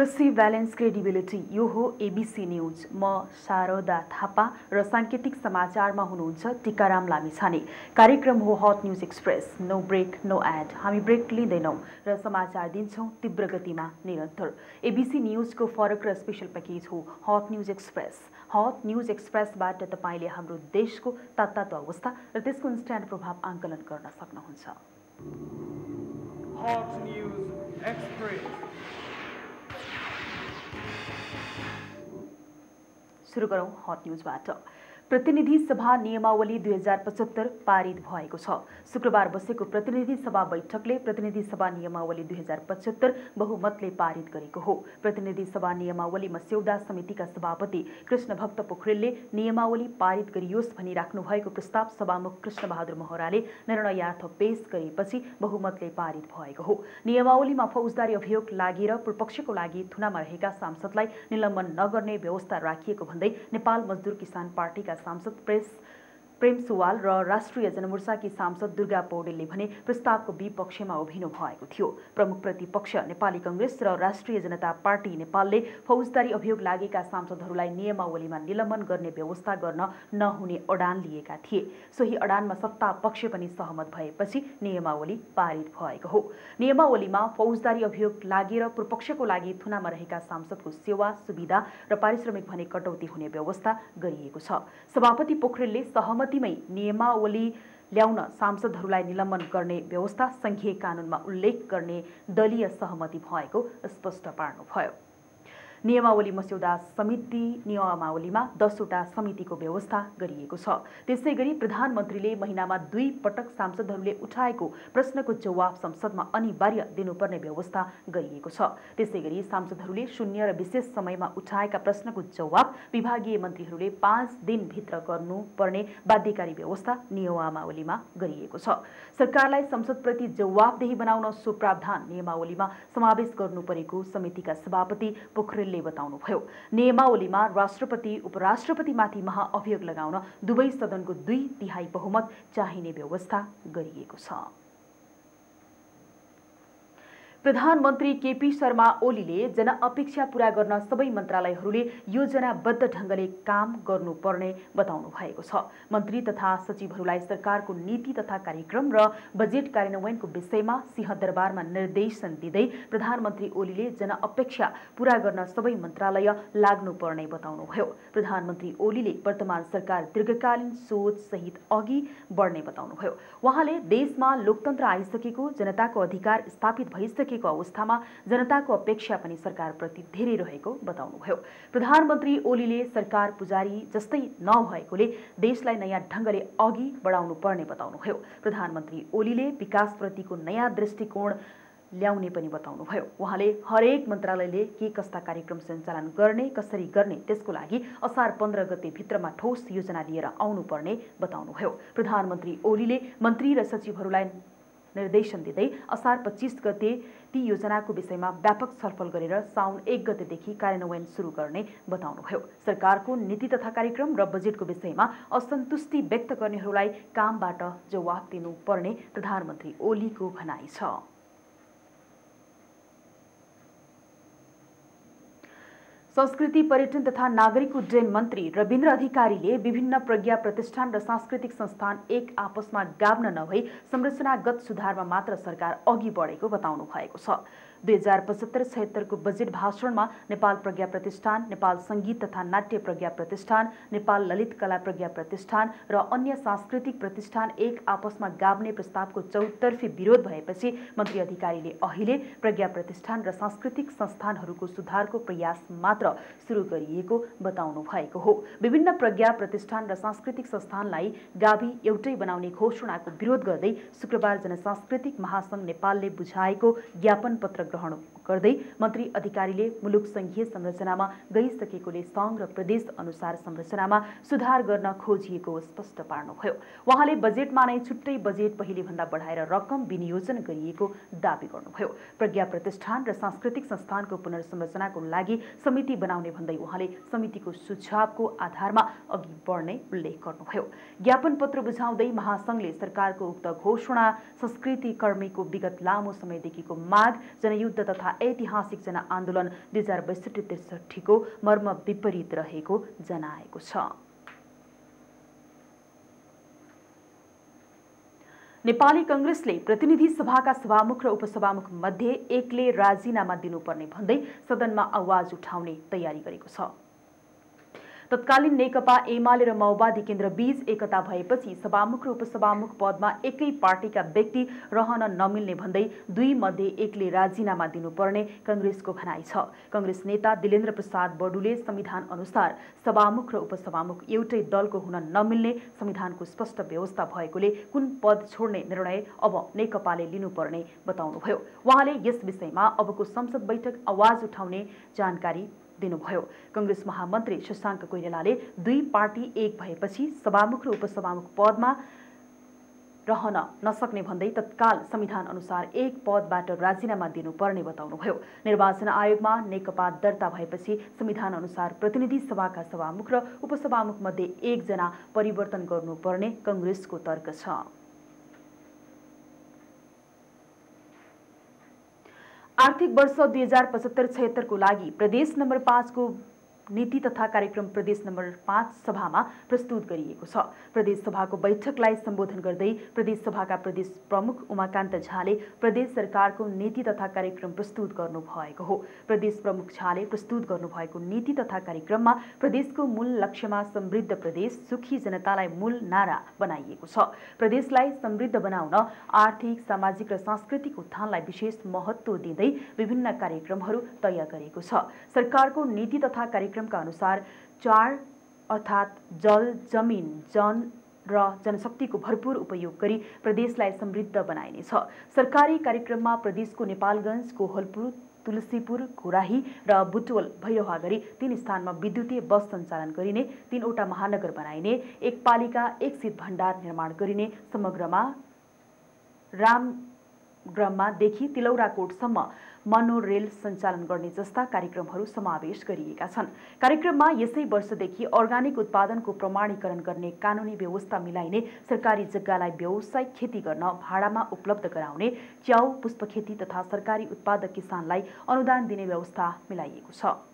Accuracy balance credibility यो हो ABC news म शारदा थापा र साङ्केतिक समाचारमा हुनुहुन्छ टिकाराम लामिछाने। कार्यक्रम हो hot news express no break no ad हामी ब्रेक लिँदैनौँ र समाचार दिन्छौँ तीव्र गतिमा निरन्तर। एबिसी न्युजको फरक र स्पेसल प्याकेज हो hot news express hot news एक्सप्रेसबाट तपाईँले हाम्रो देशको तात्तातो अवस्था र त्यसको इन्स्ट्यान्ट प्रभाव आङ्कलन गर्न सक्नुहुन्छ। Express. सुरु गरौँ हट न्युजबाट प्रतिनिधि सभा नियमावली दुई हजार पचहत्तर पारित भएको छ। शुक्रबार बसेको प्रतिनिधि सभा बैठकले प्रतिनिधि सभा नियमावली दुई हजार पचहत्तर बहुमतले पारित गरेको हो। प्रतिनिधि सभा नियमावली मस्यौदा समितिका सभापति कृष्ण भक्त पोखरेलले नियमावली पारित गरियोस् भनी राख्नु भएको प्रस्ताव सभामुख कृष्णबहादुर महराले निर्णयार्थ पेश गरेपछि बहुमतले पारित भएको हो। नियमावलीमा फौजदारी अभियोग लागेर पूर्वपक्षको लागि थुनामा रहेका सांसदलाई निलम्बन नगर्ने व्यवस्था राखिएको भन्दै नेपाल मजदुर किसान पार्टीका सांसद प्रेस प्रेम सुवाल र राष्ट्रिय जनमोर्चाकी सांसद दुर्गा पौडेलले भने प्रस्तावको विपक्षमा उभिनु भएको थियो। प्रमुख प्रतिपक्ष नेपाली कङ्ग्रेस र राष्ट्रिय जनता पार्टी नेपालले फौजदारी अभियोग लागेका सांसदहरूलाई नियमावलीमा निलम्बन गर्ने व्यवस्था गर्न नहुने अडान लिएका थिए। सोही अडानमा सत्ता पक्ष पनि सहमत भएपछि नियमावली पारित भएको हो। नियमावलीमा फौजदारी अभियोग लागेर पूर्वपक्षको लागि थुनामा रहेका सांसदको सेवा सुविधा र पारिश्रमिक भने कटौती हुने व्यवस्था गरिएको छ। सभापति पोखरेलले सहमत सहमतिमै नियमावली ल्याउन सांसदहरूलाई निलम्बन गर्ने व्यवस्था सङ्घीय कानुनमा उल्लेख गर्ने दलीय सहमति भएको स्पष्ट पार्नुभयो। नियमावली मस्यौदा समिति नियमावलीमा दसवटा समितिको व्यवस्था गरिएको छ। त्यसै गरी प्रधानमन्त्रीले महिनामा दुई पटक सांसदहरूले उठाएको प्रश्नको जवाब संसदमा अनिवार्य दिनुपर्ने व्यवस्था गरिएको छ। त्यसै गरी सांसदहरूले शून्य र विशेष समयमा उठाएका प्रश्नको जवाब विभागीय मन्त्रीहरूले पाँच दिनभित्र गर्नुपर्ने बाध्यकारी व्यवस्था नियमावलीमा गरिएको छ। सरकारलाई संसदप्रति जवाबदेही बनाउन सो प्रावधान नियमावलीमा समावेश गर्नु परेको समितिका सभापति पोखरेल पटेलले बताउनुभयो। नियमावलीमा राष्ट्रपति उपराष्ट्रपतिमाथि महाअभियोग लगाउन दुवै सदनको दुई तिहाई बहुमत चाहिने व्यवस्था गरिएको छ। प्रधानमन्त्री केपी शर्मा ओलीले जनअपेक्षा पूरा गर्न सबै मन्त्रालयहरूले योजनाबद्ध ढङ्गले काम गर्नुपर्ने बताउनु भएको छ। मन्त्री तथा सचिवहरूलाई सरकारको नीति तथा कार्यक्रम र बजेट कार्यान्वयनको विषयमा सिंहदरबारमा निर्देशन दिँदै प्रधानमन्त्री ओलीले जनअपेक्षा पूरा गर्न सबै मन्त्रालय लाग्नुपर्ने बताउनुभयो। प्रधानमन्त्री ओलीले वर्तमान सरकार दीर्घकालीन सोच सहित अघि बढ्ने बताउनुभयो। उहाँले देशमा लोकतन्त्र आइसकेको जनताको अधिकार स्थापित भइसकेको सकेको अवस्थामा जनताको अपेक्षा पनि सरकारप्रति धेरै रहेको बताउनुभयो। प्रधानमन्त्री ओलीले सरकार पुजारी जस्तै नभएकोले देशलाई नयाँ ढङ्गले अघि बढाउनु पर्ने बताउनुभयो। प्रधानमन्त्री ओलीले विकासप्रतिको नयाँ दृष्टिकोण ल्याउने पनि बताउनुभयो। उहाँले हरेक मन्त्रालयले के कस्ता कार्यक्रम सञ्चालन गर्ने कसरी गर्ने त्यसको लागि असार पन्ध्र गते भित्रमा ठोस योजना लिएर आउनुपर्ने बताउनुभयो। प्रधानमन्त्री ओलीले मन्त्री र सचिवहरूलाई निर्देशन दिँदै असार पच्चिस गते ती योजनाको विषयमा व्यापक छलफल गरेर साउन एक गतेदेखि कार्यान्वयन सुरु गर्ने बताउनुभयो। सरकारको नीति तथा कार्यक्रम र बजेटको विषयमा असन्तुष्टि व्यक्त गर्नेहरूलाई कामबाट जवाफ दिनुपर्ने प्रधानमन्त्री ओलीको भनाइ छ। संस्कृति पर्यटन तथा नागरिक उड्डयन मन्त्री रविन्द्र अधिकारीले विभिन्न प्रज्ञा प्रतिष्ठान र सांस्कृतिक संस्थान एक आपसमा गाब्न नभई संरचनागत सुधारमा मात्र सरकार अघि बढेको बताउनु भएको छ। दुई हजार पचहत्तर छयत्तरको बजेट भाषणमा नेपाल प्रज्ञा प्रतिष्ठान नेपाल सङ्गीत तथा नाट्य प्रज्ञा प्रतिष्ठान नेपाल ललित कला प्रज्ञा प्रतिष्ठान र अन्य सांस्कृतिक प्रतिष्ठान एक आपसमा गाब्ने प्रस्तावको चौतर्फी विरोध भएपछि मन्त्री अधिकारीले अहिले प्रज्ञा प्रतिष्ठान र सांस्कृतिक संस्थानहरूको सुधारको प्रयास मात्र सुरु गरिएको बताउनु भएको हो। विभिन्न प्रज्ञा प्रतिष्ठान र सांस्कृतिक संस्थानलाई गावी एउटै बनाउने घोषणाको विरोध गर्दै शुक्रबार जनसांस्कृतिक महासंघ नेपालले बुझाएको ज्ञापन पत्र ग्रहण गर्दै मन्त्री अधिकारीले मुलुक सङ्घीय संरचनामा गइसकेकोले सङ्घ र प्रदेश अनुसार संरचनामा सुधार गर्न खोजिएको स्पष्ट पार्नुभयो उहाँले बजेटमा नै छुट्टै बजेट पहिलेभन्दा बढाएर रकम विनियोजन गरिएको दावी गर्नुभयो। प्रज्ञा प्रतिष्ठान र सांस्कृतिक संस्थानको पुनर्संरचनाको लागि समिति बनाउने भन्दै उहाँले समितिको सुझावको आधारमा अघि बढ्ने उल्लेख गर्नुभयो। ज्ञापन पत्र बुझाउँदै महासङ्घले सरकारको उक्त घोषणा संस्कृति कर्मीको विगत लामो समयदेखिको माग जनयुद्ध तथा ऐतिहासिक जनआन्दोलन दुई हजार बैसठी त्रिसठीको मर्म विपरीत रहेको जनाएको छ। नेपाली कङ्ग्रेसले प्रतिनिधि सभाका सभामुख र उपसभामुख मध्ये एकले राजीनामा दिनुपर्ने भन्दै सदनमा आवाज उठाउने तयारी गरेको छ। तत्कालीन नेकपा एमाले र माओवादी केन्द्र बीच एकता भएपछि सभामुख र उपसभामुख पदमा एकै पार्टीका व्यक्ति रहन नमिल्ने भन्दै दुई मध्ये एकले राजीनामा दिनुपर्ने कङ्ग्रेसको भनाइ छ। कङ्ग्रेस नेता दिलेन्द्र प्रसाद बडुले संविधान अनुसार सभामुख र उपसभामुख एउटै दलको हुन नमिल्ने संविधानको स्पष्ट व्यवस्था भएकोले कुन पद छोड्ने निर्णय अब नेकपाले लिनुपर्ने बताउनुभयो। उहाँले यस विषयमा अबको संसद बैठक आवाज उठाउने जानकारी दिनुभयो। कङ्ग्रेस महामन्त्री शशाङ्क कोइरालाले दुई पार्टी एक भएपछि सभामुख र उपसभामुख पदमा रहन नसक्ने भन्दै तत्काल संविधान अनुसार एक पदबाट राजीनामा दिनुपर्ने बताउनुभयो। निर्वाचन आयोगमा नेकपा दर्ता भएपछि संविधान अनुसार प्रतिनिधि सभाका सभामुख र उपसभामुख मध्ये एकजना परिवर्तन गर्नुपर्ने कङ्ग्रेसको तर्क छ। आर्थिक वर्ष दुई हज़ार पचहत्तर छयत्तरको लागि प्रदेश नंबर पाँच पाँचको नीति तथा कार्यक्रम प्रदेश नम्बर पाँच सभामा प्रस्तुत गरिएको छ। प्रदेश सभाको बैठकलाई सम्बोधन गर्दै प्रदेश सभाका प्रदेश प्रमुख उमाकान्त झाले प्रदेश सरकारको नीति तथा कार्यक्रम प्रस्तुत गर्नुभएको हो। प्रदेश प्रमुख झाले प्रस्तुत गर्नुभएको नीति तथा कार्यक्रममा प्रदेशको मूल लक्ष्यमा समृद्ध प्रदेश सुखी जनतालाई मूल नारा बनाइएको छ। प्रदेशलाई समृद्ध बनाउन आर्थिक सामाजिक र सांस्कृतिक उत्थानलाई विशेष महत्त्व दिँदै विभिन्न कार्यक्रमहरू तय गरेको छ। सरकारको नीति तथा कार्यक्रम कार्यक्रमका अनुसार चार अर्थात् जल जमिन जन र जनशक्तिको भरपूर उपयोग गरी प्रदेशलाई समृद्ध बनाइनेछ। सरकारी कार्यक्रममा प्रदेशको नेपालगञ्ज कोहलपुर तुलसीपुर घोराही र बुटवल भैरवा गरी तीन स्थानमा विद्युतीय बस सञ्चालन गरिने तीनवटा महानगर बनाइने एक पालिका एक शीत भण्डार निर्माण गरिने समग्रमा रामग्राममादेखि तिलौराकोटसम्म मनोरेल सञ्चालन गर्ने जस्ता कार्यक्रमहरू समावेश गरिएका छन्। कार्यक्रममा यसै वर्षदेखि अर्ग्यानिक उत्पादनको प्रमाणीकरण गर्ने कानुनी व्यवस्था मिलाइने सरकारी जग्गालाई व्यावसायिक खेती गर्न भाडामा उपलब्ध गराउने च्याउ पुष्पखेती तथा सरकारी उत्पादक किसानलाई अनुदान दिने व्यवस्था मिलाइएको छ।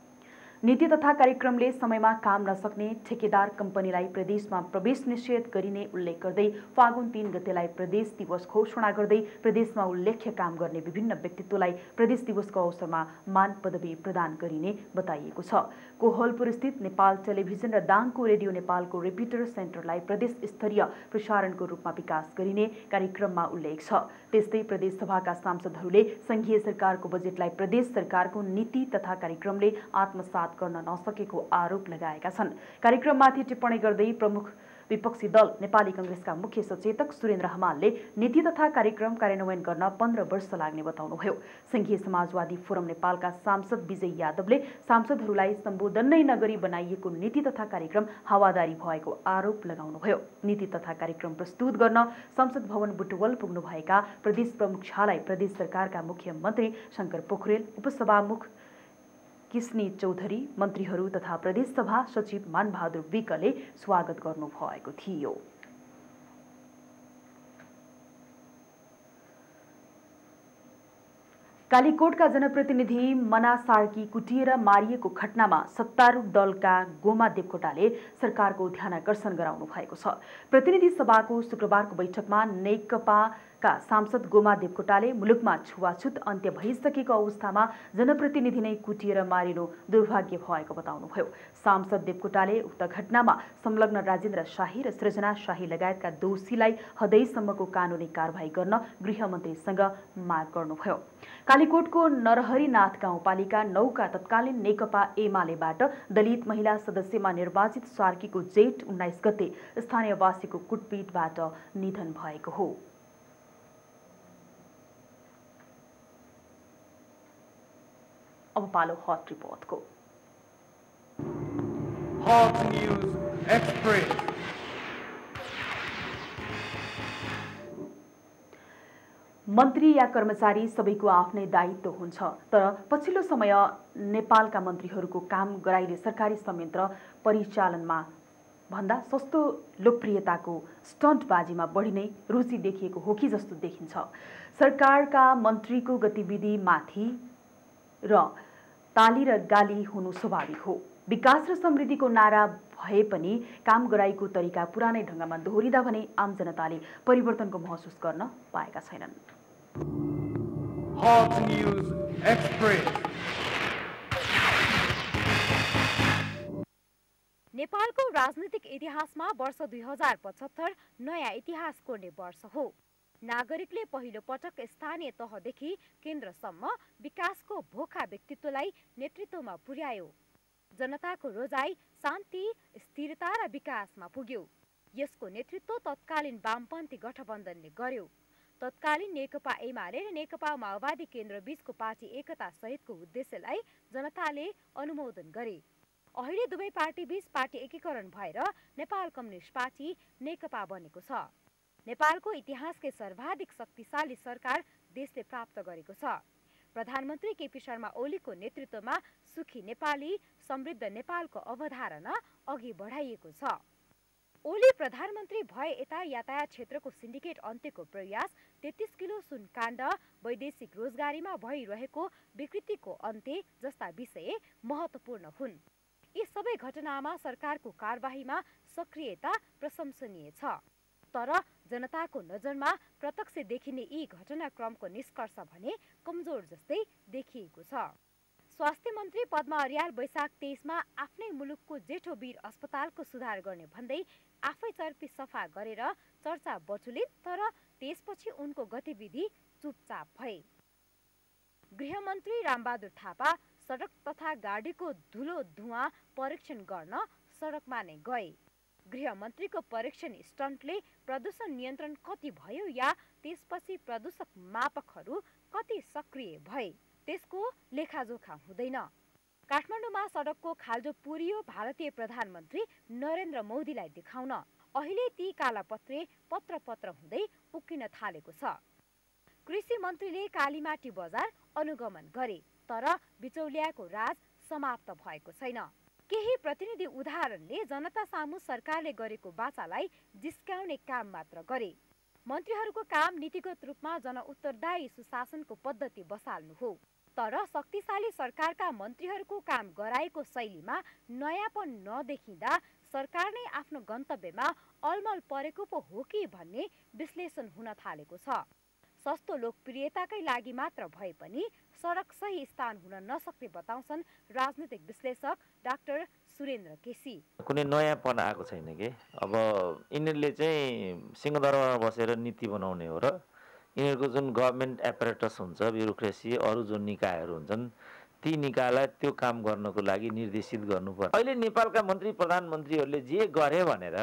नीति तथा कार्यक्रमले समयमा काम नसक्ने ठेकेदार कम्पनीलाई प्रदेशमा प्रवेश निषेध गरिने उल्लेख गर्दै फागुन तीन गतेलाई प्रदेश दिवस घोषणा गर्दै प्रदेशमा उल्लेख्य काम गर्ने विभिन्न व्यक्तित्वलाई प्रदेश दिवसको अवसरमा मान पदवी प्रदान गरिने बताइएको छ। कोहलपुर स्थित नेपाल टेलिभिजन र दाङको रेडियो नेपालको रिपिटर सेन्टरलाई प्रदेश स्तरीय प्रसारणको रूपमा विकास गरिने कार्यक्रममा उल्लेख छ। त्यस्तै प्रदेश सभाका सांसदहरूले संघीय सरकारको बजेटलाई प्रदेश सरकारको नीति तथा कार्यक्रमले आत्मसात गर्न नसकेको आरोप लगाएका छन्। कार्यक्रममाथि टिप्पणी गर्दै प्रमुख विपक्षी दल नेपाली कङ्ग्रेसका मुख्य सचेतक सुरेन्द्र हमालले नीति तथा कार्यक्रम कार्यान्वयन गर्न पन्ध्र वर्ष लाग्ने बताउनुभयो। संघीय समाजवादी फोरम नेपालका सांसद विजय यादवले सांसदहरूलाई सम्बोधन नै नगरी बनाइएको नीति तथा कार्यक्रम हावादारी भएको आरोप लगाउनुभयो। नीति तथा कार्यक्रम प्रस्तुत गर्न संसद भवन बुटवल पुग्नुभएका प्रदेश प्रमुख शाहलाई प्रदेश सरकारका मुख्यमन्त्री शङ्कर पोखरेल उपसभामुख किस्नी चौधरी मन्त्रीहरू तथा प्रदेशसभा सचिव मानबहादुर विकले स्वागत गर्नुभएको थियो। कालीकोटका जनप्रतिनिधि मना सार्की कुटिएर मारिएको घटनामा सत्तारूढ दलका गोमा देवकोटाले सरकारको ध्यान आकर्षण गराउनु भएको छ। प्रतिनिधि सभाको शुक्रबारको बैठकमा नेकपा का सांसद गोमा देवकोटाले मुलुकमा छुवाछुत अन्त्य भइसकेको अवस्थामा जनप्रतिनिधि नै कुटिएर मारिनु दुर्भाग्य भएको बताउनुभयो। सांसद देवकोटाले उक्त घटनामा संलग्न राजेन्द्र शाही र सृजना शाही लगायतका दोषीलाई हदैसम्मको कानुनी कारवाही गर्न गृहमन्त्रीसँग माग गर्नुभयो। कालीकोटको नरहरिनाथ गाउँपालिका नौका तत्कालीन नेकपा एमालेबाट दलित महिला सदस्यमा निर्वाचित सार्कीको जेठ उन्नाइस गते स्थानीयवासीको कुटपिटबाट निधन भएको हो। अब पालो हट रिपोर्टको Hot News Express. मन्त्री या कर्मचारी सबैको आफ्नै दायित्व हुन्छ तर पछिल्लो समय नेपालका मन्त्रीहरूको काम गराइने सरकारी संयन्त्र परिचालनमा भन्दा सस्तो लोकप्रियताको स्टन्टबाजीमा बढी नै रुचि देखिएको हो कि जस्तो देखिन्छ सरकारका मन्त्रीको गतिविधिमाथि र ताली र गाली हुनु स्वाभाविक हो। विकास र समृद्धिको नारा भए पनि काम गराइको तरिका पुरानै ढङ्गमा दोहोरिँदा भने आम जनताले परिवर्तनको महसुस गर्न पाएका छैनन्। Hot News Express. नेपालको राजनीतिक इतिहासमा वर्ष दुई हजार पचहत्तर नयाँ इतिहास कोर्ने वर्ष हो। नागरिकले पहिलो पटक स्थानीय तहदेखि केन्द्रसम्म विकासको भोखा व्यक्तित्वलाई नेतृत्वमा पुर्यायो। जनताको रोजाई शान्ति स्थिरता र विकासमा पुग्यो। यसको नेतृत्व तत्कालीन वामपन्थी गठबन्धनले गर्यो। तत्कालीन नेकपा एमाले र नेकपा माओवादी केन्द्र बीचको पार्टी एकता सहितको उद्देश्यलाई जनताले अनुमोदन गरे। अहिले दुवै पार्टी बीच पार्टी एकीकरण भएर नेपाल कम्युनिस्ट पार्टी नेकपा बनेको छ। नेपालको इतिहासकै सर्वाधिक शक्तिशाली सरकार देशले प्राप्त गरेको छ। प्रधानमन्त्री केपी शर्मा ओलीको नेतृत्वमा सुखी नेपाली समृद्ध नेपालको अवधारणा अघि बढाइएको छ। ओली प्रधानमन्त्री भए यता यातायात क्षेत्रको सिन्डिकेट अन्त्यको प्रयास तेत्तिस किलो सुनकाण्ड वैदेशिक रोजगारीमा भइरहेको विकृतिको अन्त्य जस्ता विषय महत्वपूर्ण हुन्। यी सबै घटनामा सरकारको कारवाहीमा सक्रियता प्रशंसनीय छ। तर जनताको नजरमा प्रत्यक्ष देखिने यी घटनाक्रमको निष्कर्ष भने कमजोर जस्तै देखिएको छ। स्वास्थ्य मन्त्री पद्मा अर्याल वैशाख तेइसमा आफ्नै मुलुकको जेठो वीर अस्पतालको सुधार गर्ने भन्दै आफै चर्पी सफा गरेर चर्चा बचुलिन् तर त्यसपछि उनको गतिविधि चुपचाप भए। गृहमन्त्री रामबहादुर थापा सडक तथा गाडीको धुलो धुवा परीक्षण गर्न सडकमा नै गए। गृहमन्त्रीको परीक्षण स्टन्टले प्रदूषण नियन्त्रण कति भयो या त्यसपछि प्रदूषक मापकहरू कति सक्रिय भए त्यसको लेखाजोखा हुँदैन। काठमाडौँमा सडकको खाल्जो पुरियो भारतीय प्रधानमन्त्री नरेन्द्र मोदीलाई देखाउन। अहिले ती कालापत्रे पत्र पत्र हुँदै उक्किन थालेको छ। कृषि मन्त्रीले कालीमाटी बजार अनुगमन गरे तर बिचौलियाको राज समाप्त भएको छैन। केही प्रतिनिधि उदाहरणले जनता सामु सरकारले गरेको बाचालाई जिस्काउने काम मात्र गरे। मन्त्रीहरूको काम नीतिगत रूपमा जनउत्तरदायी सुशासनको पद्धति बसाल्नु हो। तर शक्तिशाली सरकारका मन्त्रीहरूको काम गराएको शैलीमा नयाँपन नदेखिँदा सरकार नै आफ्नो गन्तव्यमा अलमल परेको पो हो कि भन्ने विश्लेषण हुन थालेको छ। सस्तो लोकप्रियताकै लागि मात्र भए पनि सडक सही स्थान हुन नसक्ने बताउँछन् राजनीतिक विश्लेषक डाक्टर सुरेन्द्र केसी। कुनै नयाँपन आएको छैन कि? अब यिनीहरूले चाहिँ सिंहदरबारमा बसेर नीति बनाउने हो र यिनीहरूको जुन गभर्मेन्ट एपरेटस हुन्छ ब्युरोक्रेसी अरू जुन निकायहरू हुन्छन् ती निकायलाई त्यो काम गर्नको लागि निर्देशित गर्नुपर्छ। अहिले नेपालका मन्त्री प्रधानमन्त्रीहरूले जे गरे भनेर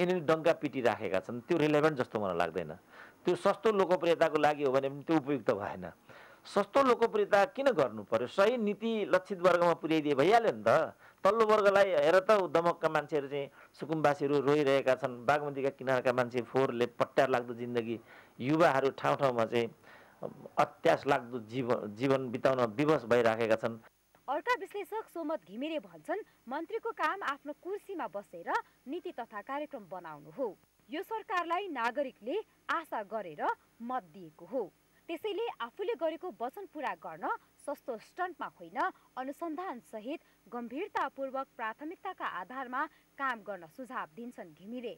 यिनीहरूले डङ्का पिटिराखेका छन् त्यो रिलेभेन्ट जस्तो मलाई लाग्दैन। त्यो सस्तो लोकप्रियताको लागि हो भने पनि त्यो उपयुक्त भएन। सस्तो लोकप्रियता किन गर्नु पर्यो? सही नीति लक्षित वर्गमा पुर्याइदिए भइहाल्यो नि त। तल्लो वर्गलाई हेर त दमकका मान्छेहरू चाहिँ सुकुम्बासीहरू रोइरहेका छन्। बागमतीका किनारका मान्छे फोहोरले पट्यार लाग्दो जिन्दगी। युवाहरू ठाउँ ठाउँमा चाहिँ अत्यास लाग्दो जीवन जीवन बिताउन विवश भइराखेका छन्। अर्का विश्लेषक सोमत घिमिरे भन्छन् मन्त्रीको काम आफ्नो कुर्सीमा बसेर नीति तथा कार्यक्रम बनाउनु हो। यो सरकारलाई नागरिकले आशा गरेर मत दिएको हो। त्यसैले आफूले गरेको वचन पुरा गर्न सस्तो स्टन्टमा होइन अनुसन्धान सहित गम्भीरतापूर्वक प्राथमिकताका आधारमा काम गर्न सुझाव दिन्छन् घिमिरे।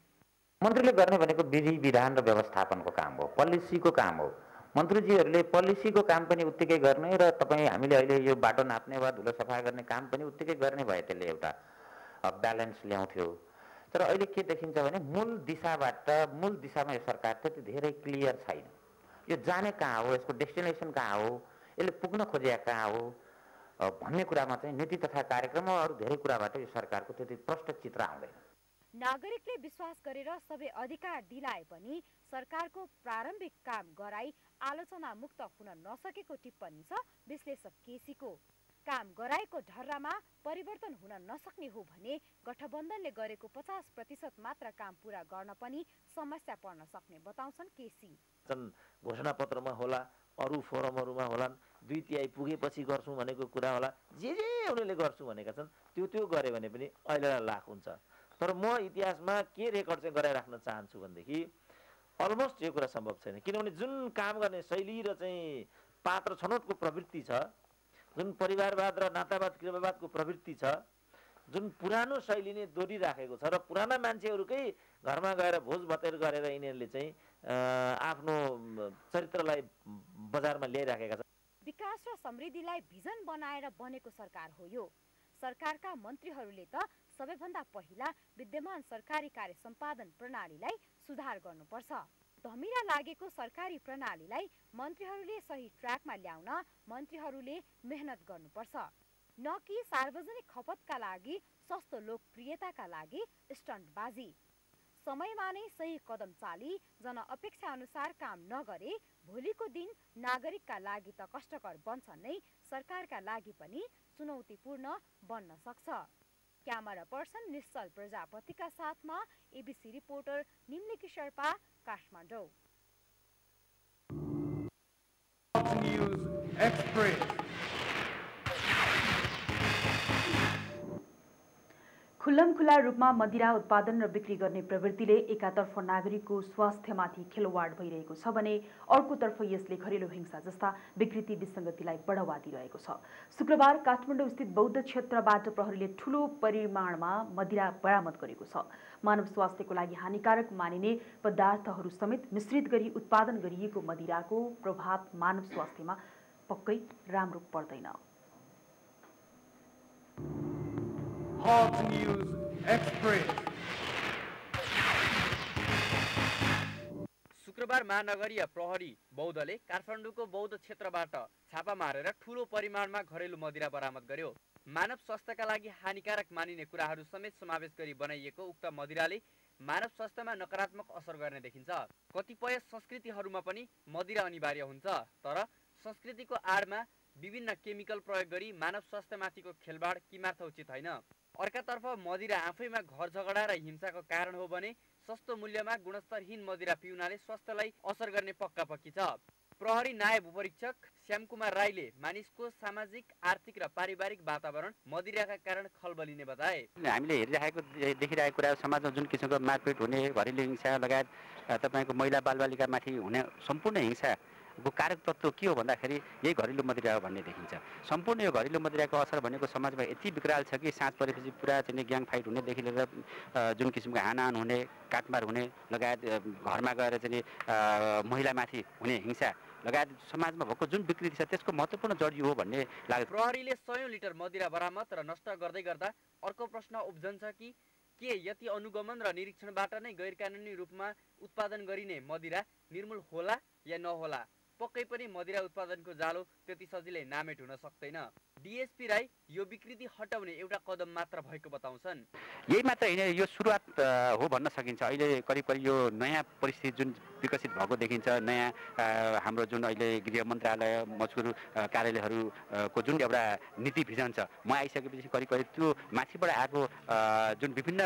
मन्त्रीले गर्ने भनेको विधि विधान र व्यवस्थापनको काम हो पोलिसीको काम हो। मन्त्रीजीहरूले पोलिसीको काम पनि उत्तिकै गर्ने र तपाईँ हामीले अहिले यो बाटो नाप्ने वा धुलो सफा गर्ने काम पनि उत्तिकै गर्ने भए त्यसले एउटा ब्यालेन्स ल्याउँथ्यो। तर अहिले के देखिन्छ भने मूल दिशाबाट मूल दिशामा यो सरकार त्यति धेरै क्लियर छैन। यो जाने कहाँ हो यसको डेस्टिनेसन कहाँ हो यसले पुग्न खोजे कहाँ हो भन्ने कुरामा चाहिँ नीति तथा कार्यक्रम अरू धेरै कुराबाट यो सरकारको त्यति प्रष्ट चित्र आउँदैन। नागरिकले विश्वास गरेर सबै अधिकार दिलाए पनि सरकारको प्रारम्भिक काम गराई आलोचना मुक्त हुन नसकेको टिप्पणी छ विश्लेषक केसीको। काम गराएको ढर्रामा परिवर्तन हुन नसक्ने हो भने गठबन्धनले गरेको पचास प्रतिशत मात्र काम पुरा गर्न पनि समस्या पर्न सक्ने बताउँछन् केसी। घोषणापत्रमा होला अरू फोरमहरूमा होलान् दुई तिहाई पुगेपछि गर्छौँ भनेको कुरा होला जे जे उनीहरूले गर्छु भनेका छन् त्यो त्यो गऱ्यो भने पनि अहिले लाख हुन्छ। तर म इतिहासमा के रेकर्ड चाहिँ गराइराख्न चाहन्छु भनेदेखि अलमोस्ट यो कुरा सम्भव छैन। किनभने जुन काम गर्ने शैली र चाहिँ पात्र छनौटको प्रवृत्ति छ जुन परिवारवाद र नातावाद कृपावादको प्रवृत्ति छ जुन पुरानो शैली नै दोहोरिराखेको छ र पुराना मान्छेहरूकै घरमा गएर भोज भतेर गरेर यिनीहरूले चाहिँ आफ्नो चरित्रलाई बजारमा ल्याइराखेका छन्। विकास र समृद्धिलाई भिजन बनाएर बनेको सरकार हो यो। सरकारका मन्त्रीहरूले त सबैभन्दा पहिला विद्यमान सरकारी कार्य सम्पादन प्रणालीलाई सुधार गर्नुपर्छ। धमिरा लागेको सरकारी प्रणालीलाई मन्त्रीहरूले सही ट्र्याकमा ल्याउन मन्त्रीहरूले मेहनत गर्नुपर्छ। न कि सार्वजनिक खपतका लागि सस्तो लोकप्रियताका लागि स्टन्टबाजी। समयमा नै सही कदम चाली जन अपेक्षा अनुसार काम नगरे भोलिको दिन नागरिकका लागि त कष्टकर बन्छ नै सरकारका लागि पनि चुनौतीपूर्ण बन्न सक्छ। क्यामेरा पर्सन निश्चल प्रजापतिका साथमा ABC reporter Nimliki Sherpa Kathmandu. News Express. खुल्लमखुल्ला रूपमा मदिरा उत्पादन र बिक्री गर्ने प्रवृत्तिले एकातर्फ नागरिकको स्वास्थ्यमाथि खेलवाड भइरहेको छ भने अर्कोतर्फ यसले घरेलु हिंसा जस्ता विकृति विसङ्गतिलाई बढावा दिइरहेको छ। शुक्रबार काठमाडौँ स्थित बौद्ध क्षेत्रबाट प्रहरीले ठूलो परिमाणमा मदिरा बरामद गरेको छ। मानव स्वास्थ्यको लागि हानिकारक मानिने पदार्थहरू समेत मिश्रित गरी उत्पादन गरिएको मदिराको प्रभाव मानव स्वास्थ्यमा पक्कै राम्रो पर्दैन। Hawk News Express. शुक्रबार महानगरीय प्रहरी बौद्धले काठमाडौँको बौद्ध क्षेत्रबाट छापा मारेर ठूलो परिमाणमा घरेलु मदिरा बरामद गर्यो। मानव स्वास्थ्यका लागि हानिकारक मानिने कुराहरू समेत समावेश गरी बनाइएको उक्त मदिराले मानव स्वास्थ्यमा नकारात्मक असर गर्ने देखिन्छ। कतिपय संस्कृतिहरूमा पनि मदिरा अनिवार्य हुन्छ तर संस्कृतिको आडमा विभिन्न केमिकल प्रयोग गरी मानव स्वास्थ्यमाथिको खेलबाड किमार्थ उचित होइन। अर्कातर्फ मदिरा आफैमा घर झगडा र हिंसाको कारण हो भने सस्तो मूल्यमा गुणस्तरहीन मदिरा पिउनाले स्वास्थ्यलाई असर गर्ने पक्का पक्की छ। प्रहरी नायब उपरीक्षक श्यामकुमार राईले मानिसको सामाजिक आर्थिक र पारिवारिक वातावरण मदिराका कारण खलबलिने बताए। हामीले हेरिरहेको देखिरहेको कुरा समाजमा जुन किसिमको मारपिट हुने घरेलु हिंसा लगायत तपाईँको महिला बालबालिकामाथि हुने सम्पूर्ण हिंसा को कारक तत्त्व के हो भन्दाखेरि यही घरेलु मदिरा हो भन्ने देखिन्छ। सम्पूर्ण यो घरेलु मदिराको असर भनेको समाजमा यति विकराल छ कि साँझ परेपछि पुरा चाहिँ ग्याङ फाइट हुनेदेखि लिएर जुन किसिमको हानाहान हुने काटमार हुने लगायत घरमा गएर चाहिँ महिलामाथि हुने हिंसा लगायत समाजमा भएको जुन विकृति छ त्यसको महत्त्वपूर्ण जडियो हो भन्ने लाग्छ। प्रहरीले सयौँ लिटर मदिरा बरामद र नष्ट गर्दै गर्दा अर्को प्रश्न उब्जन्छ कि के यति अनुगमन र निरीक्षणबाट नै गैर कानुनी रूपमा उत्पादन गरिने मदिरा निर्मूल होला या नहोला? पक्कै पनि मदिरा उत्पादनको जालो त्यति सजिलै नामेट हुन सक्दैन। डिएसपी राई यो विकृति हटाउने एउटा कदम मात्र भएको बताउँछन्। यही मात्र होइन यो सुरुवात हो भन्न सकिन्छ। अहिले करिब करिब यो नयाँ परिस्थिति जुन विकसित भएको देखिन्छ नयाँ हाम्रो जुन अहिले गृह मन्त्रालय मजकुर कार्यालयहरूको जुन एउटा नीति भिजन छ म आइसकेपछि करिब करिब त्यो माथिबाट आएको जुन विभिन्न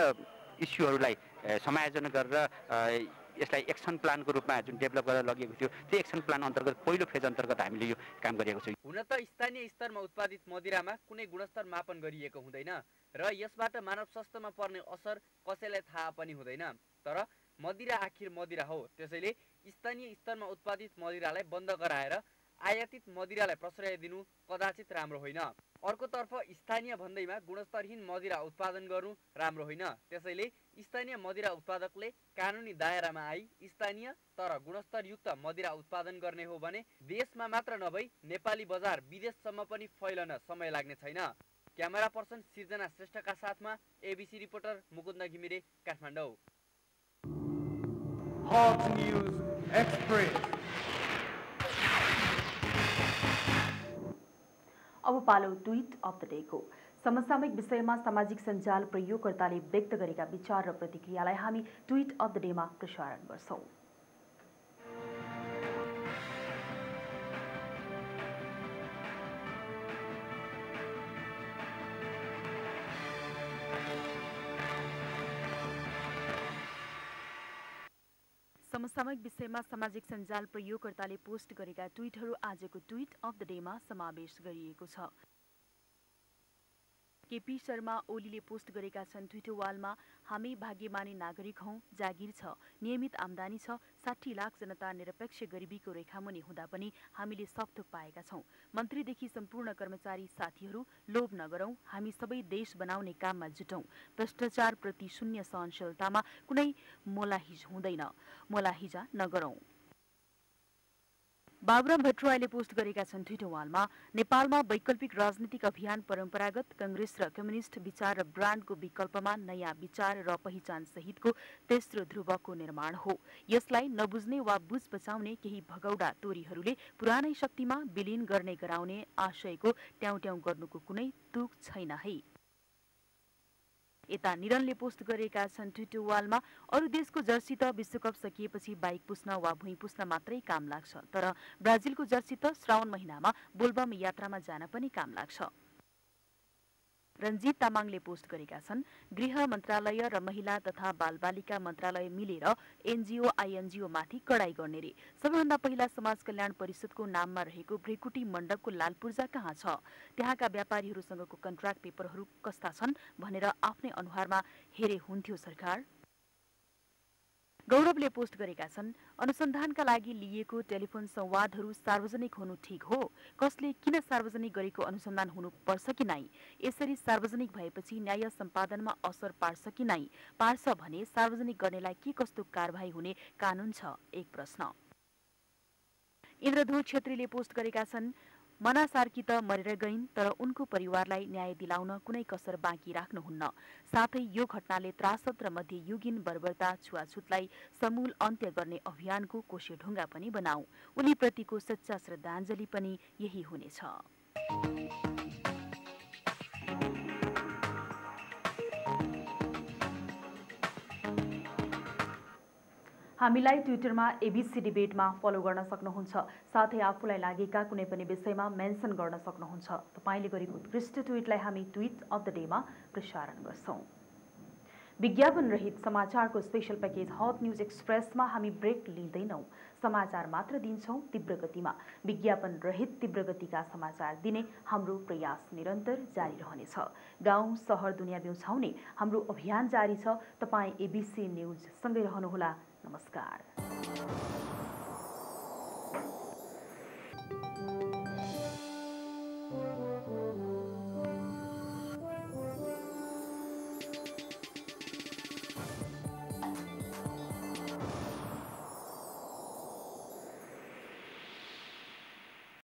इस्युहरूलाई समायोजन गरेर यसलाई एक्सन प्लानको रूपमा जुन डेभलप गरेर लगिएको थियो त्यो एक्सन प्लान अन्तर्गत पहिलो फेज अन्तर्गत हामीले यो काम गरिएको छौँ। हुन त स्थानीय स्तरमा उत्पादित मदिरामा कुनै गुणस्तर मापन गरिएको हुँदैन र यसबाट मानव स्वास्थ्यमा पर्ने असर कसैलाई थाहा पनि हुँदैन। तर मदिरा आखिर मदिरा हो। त्यसैले स्थानीय स्तरमा उत्पादित मदिरालाई बन्द गराएर आयातित मदिरालाई प्रश्रय दिनु कदाचित राम्रो होइन। अर्कोतर्फ स्थानीय भन्दैमा गुणस्तरहीन मदिरा उत्पादन गर्नु राम्रो होइन। त्यसैले स्थानीय मदिरा उत्पादकले कानुनी दायरामा आई। स्थानीय तर गुणस्तरयुक्त मदिरा उत्पादन गर्ने हो भने देशमा मात्र नभई नेपाली बजार विदेशसम्म पनि फैलन समय लाग्ने छैन। क्यामेरा पर्सन सिर्जना श्रेष्ठका साथमा एबिसी रिपोर्टर मुकुन्द घिमिरे काठमाडौँ. अब पालो ट्विट अफ द डेको। समसामयिक विषयमा सामाजिक सञ्जाल प्रयोगकर्ताले व्यक्त गरेका विचार र प्रतिक्रियालाई हामी ट्विट अफ द डेमा प्रसारण गर्छौँ। समसामयिक विषयमा सामाजिक सञ्जाल प्रयोगकर्ताले पोस्ट गरेका ट्विटहरू आजको ट्विट अफ द डेमा समावेश गरिएको छ। केपी शर्मा ओलीले पोस्ट गरेका छन् ट्विटर वालमा हामी भाग्यमानी नागरिक हौँ जागिर छ नियमित आमदानी छ साठी लाख जनता निरपेक्ष गरिबीको रेखामुनि हुँदा पनि हामीले सकथोक पाएका छौँ। मन्त्रीदेखि सम्पूर्ण कर्मचारी साथीहरू लोभ नगरौँ हामी सबै देश बनाउने काममा जुटौँ। भ्रष्टाचारप्रति शून्य सहनशीलतामा कुनै मोलाहिज हुँदैन मोलाहिजा नगरौँ। बाबुराम भट्टराईले पोस्ट गरेका छन् ट्विटर वालमा नेपालमा वैकल्पिक राजनीतिक अभियान परम्परागत कंग्रेस र कम्युनिस्ट विचार र ब्रान्डको विकल्पमा नयाँ विचार र पहिचान सहितको तेस्रो ध्रुवको निर्माण हो। यसलाई नबुझ्ने वा बुझ बचाउने केही भगौडा तोरीहरूले पुरानै शक्तिमा विलिन गर्ने गराउने आशयको ट्याउ ट्याउ गर्नुको कुनै तुक छैन है। यता निरनले पोस्ट गरेका छन् ट्विटर वालमा अरू देशको जर्सी त विश्वकप सकिएपछि बाइक पुस्न वा भुइँ पुस्न मात्रै काम लाग्छ तर ब्राजिलको जर्सी त श्रावण महिनामा बोलबम यात्रामा जान पनि काम लाग्छ। रञ्जित तामाङले पोस्ट गरेका छन्। गृह मन्त्रालय र महिला तथा बालबालिका मन्त्रालय मिलेर एनजिओ आइएनजिओ माथि कडाई गर्ने रे। सबैभन्दा पहिला समाज कल्याण परिषदको नाममा रहेको भ्रेकुटी मण्डपको लाल पूर्जा कहाँ छ? त्यहाँका व्यापारीहरूसँगको कन्ट्राक्ट पेपरहरू कस्ता छन् भनेर आफ्नै अनुहारमा हेरे हुन्थ्यो सरकार। गौरवले पोस्ट गरेका छन् अनुसन्धानका लागि लिइएको टेलिफोन संवादहरू सार्वजनिक हुनु ठिक हो? कसले किन सार्वजनिक गरेको अनुसन्धान हुनुपर्छ कि नै यसरी सार्वजनिक भएपछि न्याय सम्पादनमा असर पार्छ कि नै पार्छ भने सार्वजनिक गर्नेलाई के कस्तो कारवाही हुने कानून छ? एक प्रश्न। इन्द्रधुर छेत्रीले पोस्ट गरेका छन् मना सार्की त मरेर गइन् तर उनको परिवारलाई न्याय दिलाउन कुनै कसर बाँकी राख्नुहुन्न। साथै यो घटनाले त्रासद र मध्ययुगीन बर्बरता छुवाछुतलाई समूल अन्त्य गर्ने अभियानको कोशेढुङ्गा पनि बनाऊ। उनीप्रतिको सच्चा श्रद्धाञ्जली पनि यही हुनेछ। हामीलाई ट्विटरमा एबिसी डिबेटमा फलो गर्न सक्नुहुन्छ। साथै आफूलाई लागेका कुनै पनि विषयमा मेन्सन गर्न सक्नुहुन्छ। तपाईँले गरेको उत्कृष्ट ट्विटलाई हामी ट्विट अफ द डेमा प्रसारण गर्छौँ। विज्ञापन रहित समाचारको स्पेसल प्याकेज हट न्युज एक्सप्रेसमा हामी ब्रेक लिँदैनौँ। समाचार मात्र दिन्छौँ तीव्र गतिमा। विज्ञापन रहित तीव्र गतिका समाचार दिने हाम्रो प्रयास निरन्तर जारी रहनेछ। गाउँ सहर दुनियाँ बिउछाउने हाम्रो अभियान जारी छ। तपाईँ एबिसी न्युज सँगै रहनुहोला। नमस्कार।